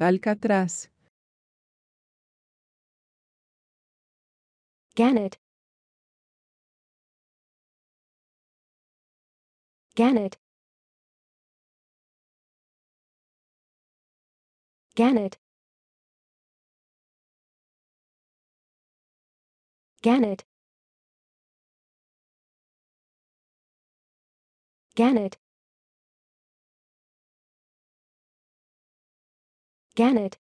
Alcatraz, Gannet. Gannet. Gannet. Gannet. Gannet. Gannet.